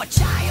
of a child.